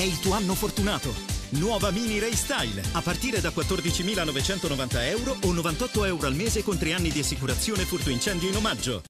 è il tuo anno fortunato. Nuova Mini Ray Style a partire da 14.990 euro o 98 euro al mese con 3 anni di assicurazione furto incendio in omaggio.